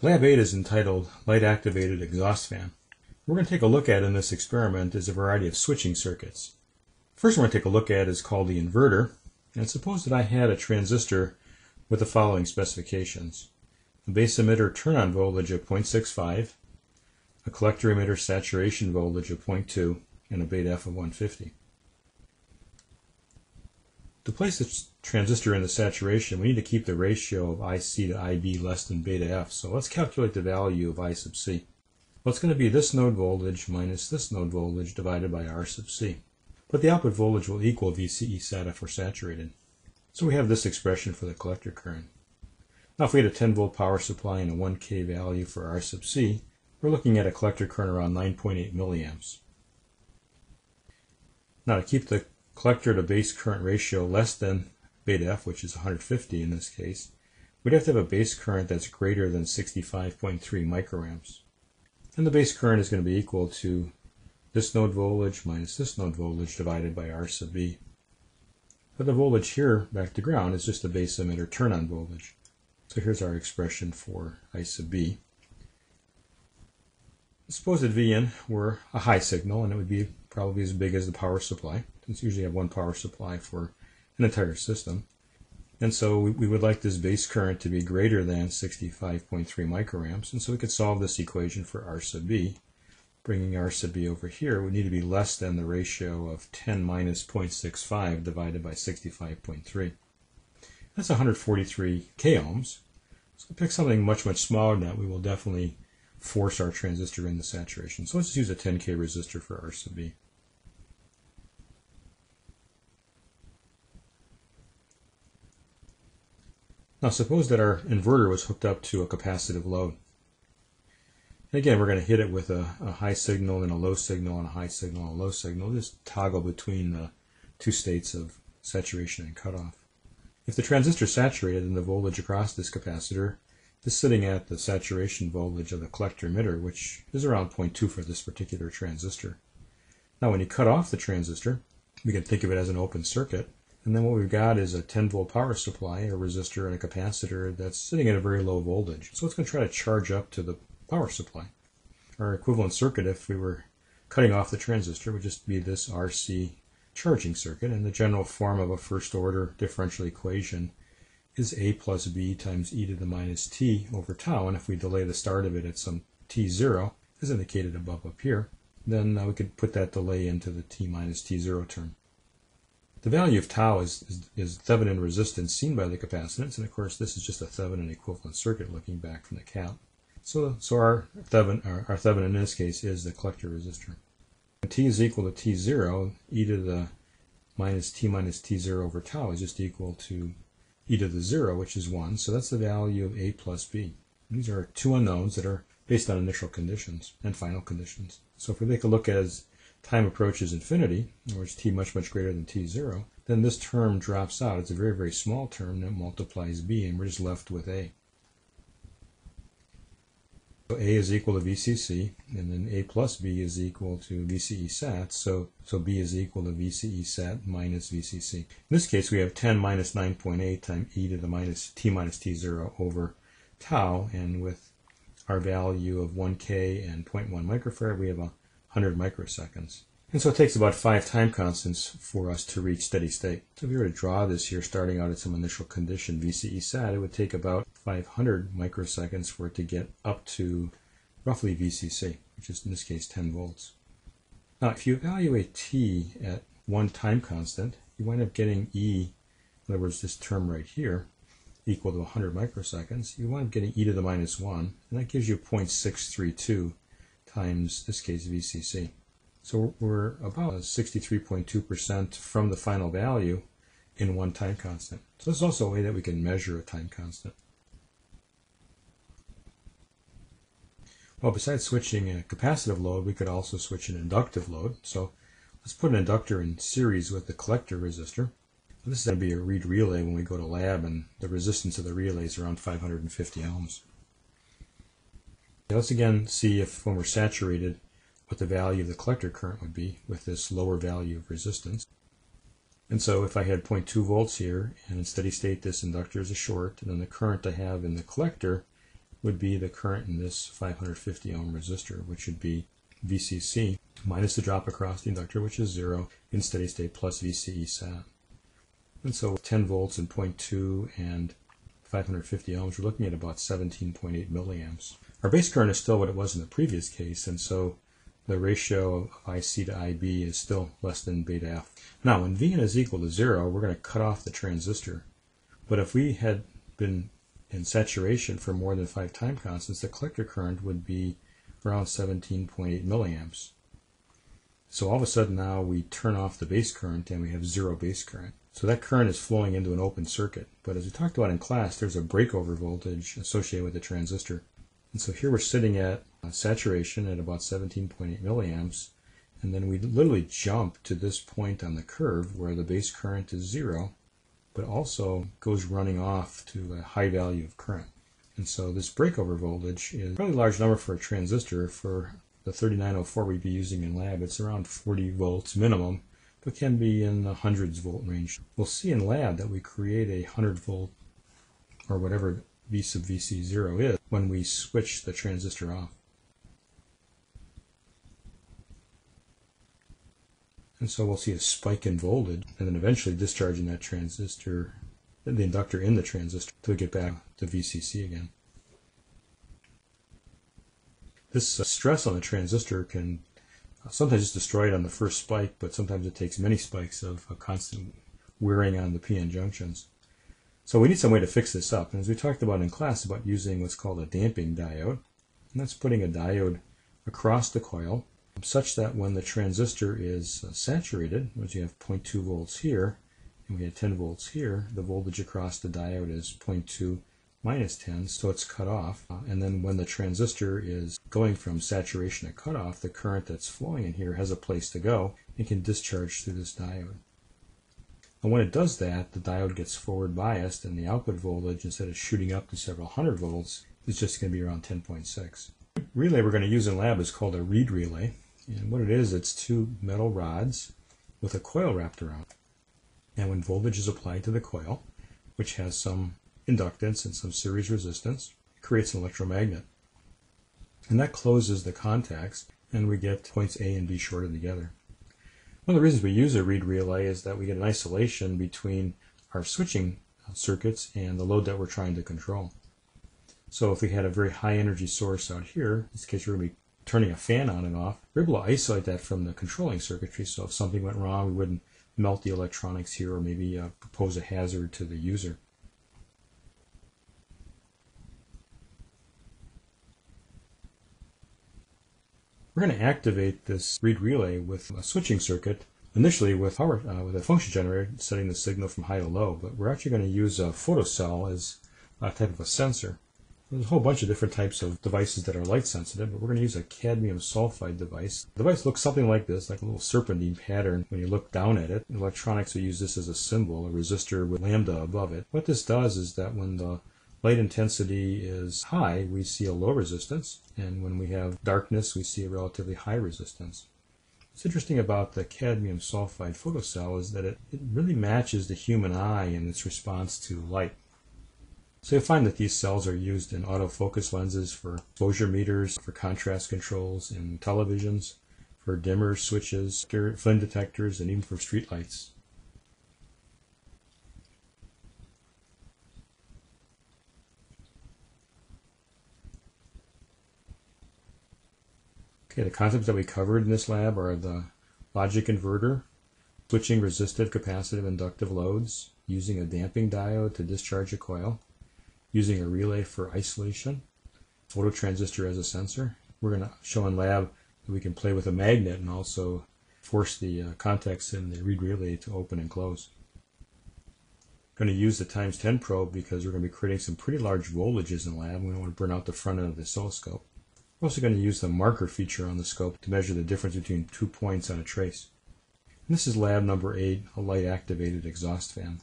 Lab 8 is entitled Light Activated Exhaust Fan. We're going to take a look at in this experiment is a variety of switching circuits. First one we're going to take a look at is called the inverter. And suppose that I had a transistor with the following specifications. A base emitter turn-on voltage of 0.65, a collector emitter saturation voltage of 0.2, and a beta F of 150. To place the transistor in the saturation, we need to keep the ratio of IC to IB less than beta F. So let's calculate the value of I sub C. Well, it's going to be this node voltage minus this node voltage divided by R sub C. But the output voltage will equal VCE sat if we're saturated. So we have this expression for the collector current. Now if we had a 10 volt power supply and a 1K value for R sub C, we're looking at a collector current around 9.8 milliamps. Now to keep the collector to base current ratio less than beta F, which is 150 in this case, we'd have to have a base current that's greater than 65.3 microamps. And the base current is going to be equal to this node voltage minus this node voltage divided by R sub B. But the voltage here back to ground is just the base emitter turn-on voltage. So here's our expression for I sub B. Suppose that Vn were a high signal and it would be probably as big as the power supply. It's usually have one power supply for an entire system. And so we, we would like this base current to be greater than 65.3 microamps. And so we could solve this equation for R sub B. Bringing R sub B over here would need to be less than the ratio of 10 minus 0.65 divided by 65.3. That's 143 k ohms. So pick something much, much smaller than that. We will definitely force our transistor into saturation. So let's just use a 10k resistor for R sub B. Now suppose that our inverter was hooked up to a capacitive load. And again, we're going to hit it with a, a, high signal and a low signal and a high signal and a low signal. Just toggle between the two states of saturation and cutoff. If the transistor is saturated, then the voltage across this capacitor is sitting at the saturation voltage of the collector emitter, which is around 0.2 for this particular transistor. Now when you cut off the transistor, we can think of it as an open circuit. And then what we've got is a 10 volt power supply, a resistor, and a capacitor that's sitting at a very low voltage. So it's going to try to charge up to the power supply. Our equivalent circuit, if we were cutting off the transistor, would just be this RC charging circuit. And the general form of a first order differential equation is A plus B times e to the minus t over tau. And if we delay the start of it at some t0, as indicated above up here, then uh, we could put that delay into the t minus t0 term. The value of tau is, is, is, Thevenin resistance seen by the capacitance, and of course this is just a Thevenin equivalent circuit looking back from the cap. So, so our, Thevenin, our, our Thevenin in this case is the collector resistor. When t is equal to t0, e to the minus t minus t0 over tau is just equal to e to the 0, which is 1. So that's the value of a plus b. These are two unknowns that are based on initial conditions and final conditions. So if we take a look as time approaches infinity, or it's t much, much greater than t0, then this term drops out. It's a very, very small term that multiplies b, and we're just left with a. So a is equal to VCC, and then a plus b is equal to VCE sat, so, so b is equal to VCE sat minus VCC. In this case, we have 10 minus 9.8 times e to the minus t minus t0 over tau, and with our value of 1k and 0.1 microfarad, we have a 100 microseconds. And so it takes about five time constants for us to reach steady state. So if you were to draw this here starting out at some initial condition VCE sat, it would take about 500 microseconds for it to get up to roughly VCC, which is in this case 10 volts. Now if you evaluate T at one time constant, you wind up getting E, in other words this term right here, equal to 100 microseconds. You wind up getting e to the minus 1, and that gives you 0.632 times, this case, VCC. So we're about 63.2% from the final value in one time constant. So this is also a way that we can measure a time constant. Well, besides switching a capacitive load, we could also switch an inductive load. So let's put an inductor in series with the collector resistor. This is going to be a reed relay when we go to lab, and the resistance of the relay is around 550 ohms. Let's again see if when we're saturated, what the value of the collector current would be with this lower value of resistance. And so if I had 0.2 volts here, and in steady state this inductor is a short, then the current I have in the collector would be the current in this 550 ohm resistor, which would be VCC minus the drop across the inductor, which is zero, in steady state plus VCE sat. And so with 10 volts and 0.2 and 550 ohms, we're looking at about 17.8 milliamps. Our base current is still what it was in the previous case, and so the ratio of IC to IB is still less than beta F. Now, when Vn is equal to zero, we're going to cut off the transistor. But if we had been in saturation for more than five time constants, the collector current would be around 17.8 milliamps. So all of a sudden now we turn off the base current and we have zero base current. So that current is flowing into an open circuit. But as we talked about in class, there's a breakover voltage associated with the transistor. And so here we're sitting at saturation at about 17.8 milliamps. And then we literally jump to this point on the curve where the base current is zero, but also goes running off to a high value of current. And so this breakover voltage is a fairly large number for a transistor. For the 3904 we'd be using in lab, it's around 40 volts minimum, but can be in the hundreds volt range. We'll see in lab that we create a 100 volt or whatever V sub VC0 is when we switch the transistor off. And so we'll see a spike in voltage and then eventually discharging that transistor, the inductor in the transistor to get back to VCC again. This uh, stress on the transistor can uh, sometimes just destroy it on the first spike, but sometimes it takes many spikes of a constant wearing on the PN junctions. So we need some way to fix this up. And as we talked about in class about using what's called a damping diode, and that's putting a diode across the coil such that when the transistor is uh, saturated, as you have 0.2 volts here, and we have 10 volts here, the voltage across the diode is 0.2 minus 10, so it's cut off. Uh, and then when the transistor is going from saturation to cutoff, the current that's flowing in here has a place to go and can discharge through this diode. And when it does that, the diode gets forward biased and the output voltage, instead of shooting up to several hundred volts, is just going to be around 10.6. Relay we're going to use in lab is called a reed relay. And what it is, it's two metal rods with a coil wrapped around. And when voltage is applied to the coil, which has some inductance and some series resistance, it creates an electromagnet. And that closes the contacts, and we get points A and B shorted together. One of the reasons we use a reed relay is that we get an isolation between our switching circuits and the load that we're trying to control. So if we had a very high energy source out here, in this case we're going to be turning a fan on and off, we're able to isolate that from the controlling circuitry. So if something went wrong, we wouldn't melt the electronics here or maybe uh, propose a hazard to the user. We're going to activate this reed relay with a switching circuit, initially with power, uh, with a function generator setting the signal from high to low, but we're actually going to use a photocell as a type of a sensor. There's a whole bunch of different types of devices that are light sensitive, but we're going to use a cadmium sulfide device. The device looks something like this, like a little serpentine pattern when you look down at it. electronics will use this as a symbol, a resistor with lambda above it. What this does is that when the light intensity is high, we see a low resistance, and when we have darkness, we see a relatively high resistance. What's interesting about the cadmium sulfide photocell is that it, it really matches the human eye in its response to light. So you'll find that these cells are used in autofocus lenses for exposure meters, for contrast controls in televisions, for dimmer switches, flame detectors, and even for streetlights. Okay, the concepts that we covered in this lab are the logic inverter, switching resistive, capacitive, inductive loads, using a damping diode to discharge a coil, using a relay for isolation, phototransistor as a sensor. We're going to show in lab that we can play with a magnet and also force the uh, contacts in the reed relay to open and close. Going to use the times 10 probe because we're going to be creating some pretty large voltages in lab. We don't want to burn out the front end of the oscilloscope. We're also going to use the marker feature on the scope to measure the difference between two points on a trace. And this is lab number 8, a light activated exhaust fan.